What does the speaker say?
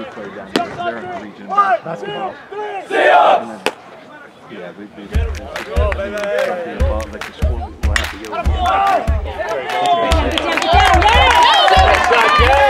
we played down there. They're in the region basketball. See ya! And then, yeah, they, they, above, like the score, we'll have to go. Get down, get down, yeah! Nice